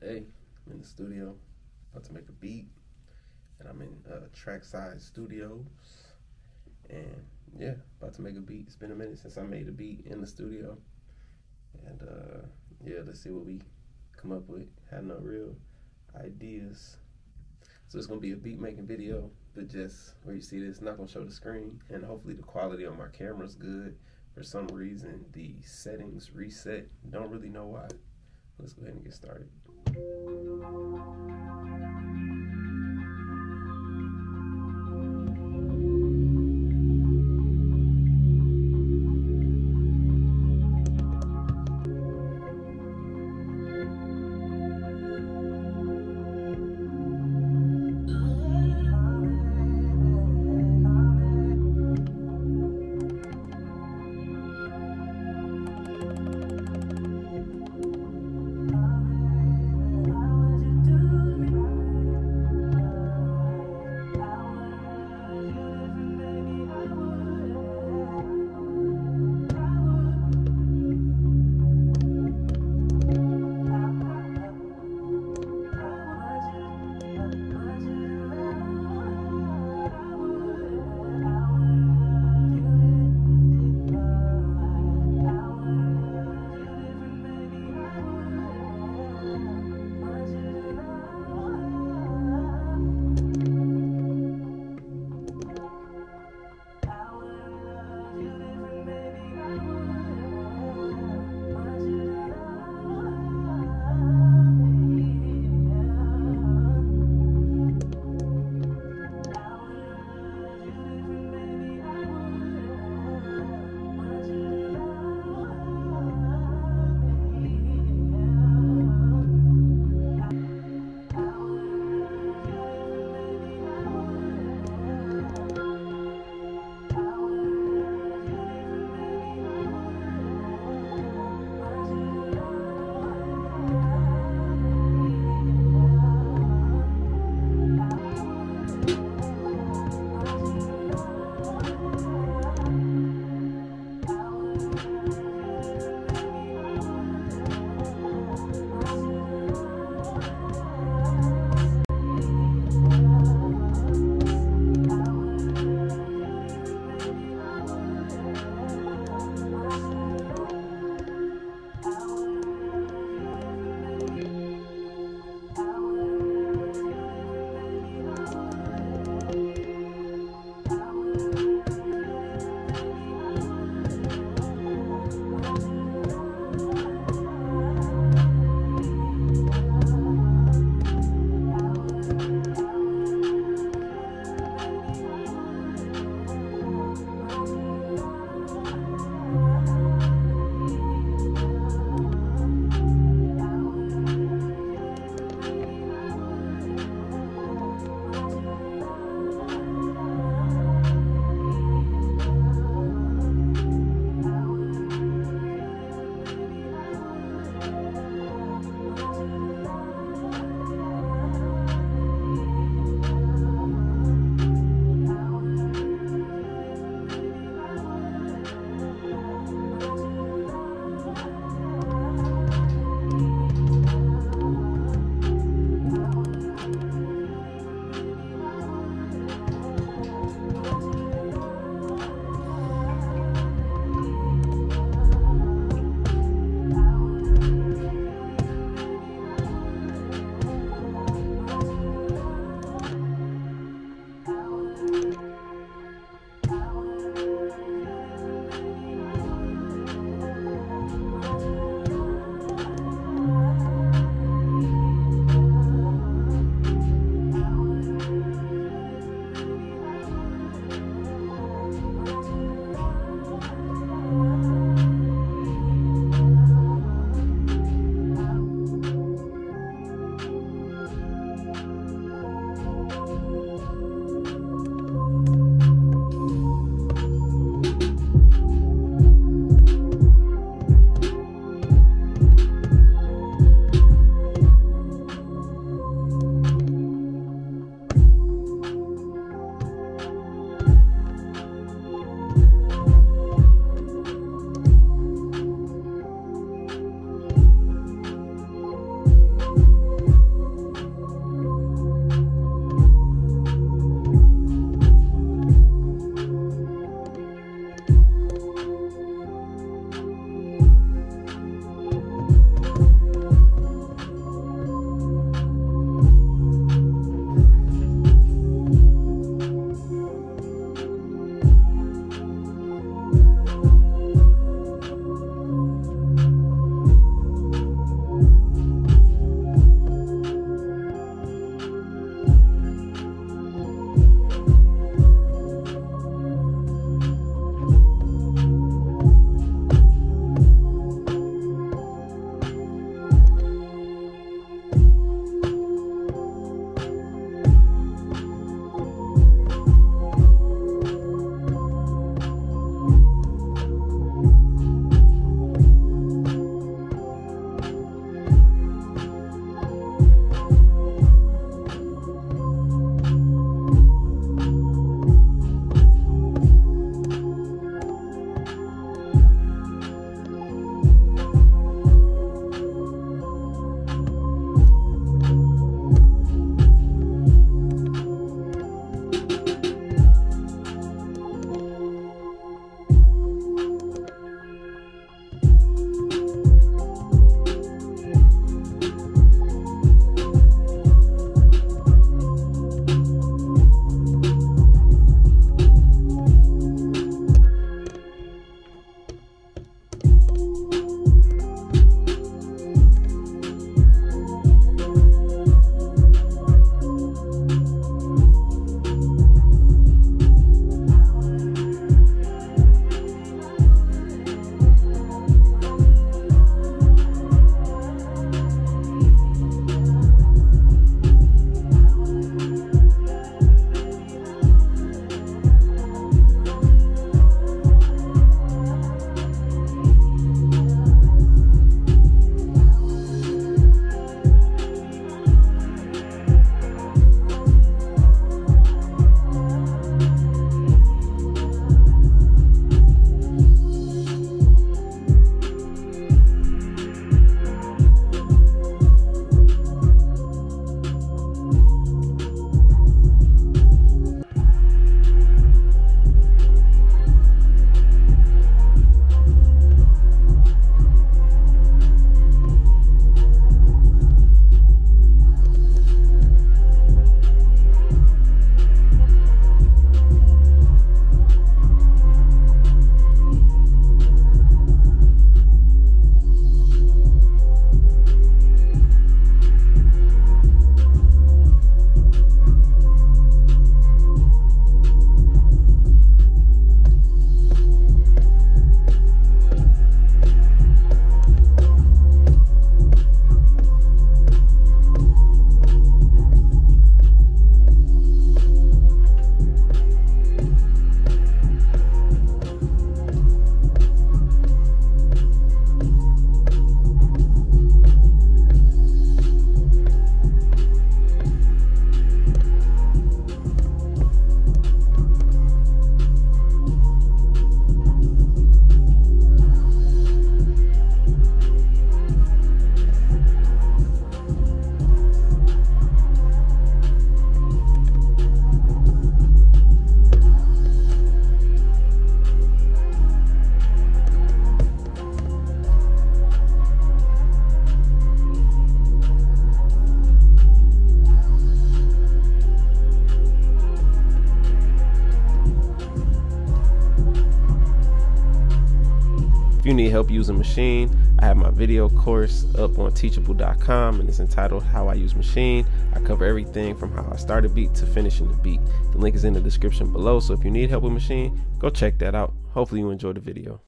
today. I'm in the studio, about to make a beat, and I'm in uh, Trackside Studios, and yeah, about to make a beat. It's been a minute since I made a beat in the studio, and uh, yeah, let's see what we come up with. Had no real ideas, so it's gonna be a beat making video, but just where you see this, not gonna show the screen, and hopefully the quality on my camera's good. For some reason, the settings reset. Don't really know why. Let's go ahead and get started. Thank you. You need help using Maschine, I have my video course up on teachable.com and it's entitled How I Use Maschine. I cover everything from how I start a beat to finishing the beat. The link is in the description below, so if you need help with Maschine, go check that out. Hopefully, you enjoy the video.